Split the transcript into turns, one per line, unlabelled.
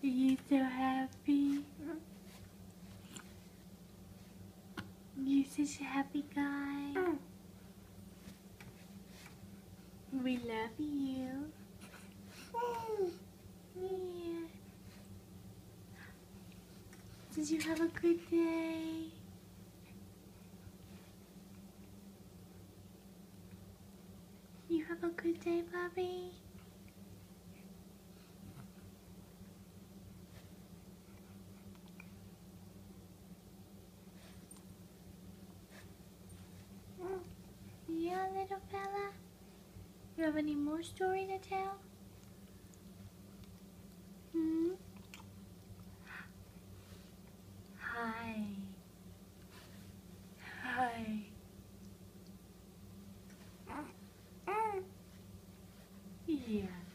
Are You so happy. You such a happy guy. We love you. Yeah. Did you have a good day? You have a good day, Bobby. Any more story to tell? Hmm? Hi. Hi. Yeah.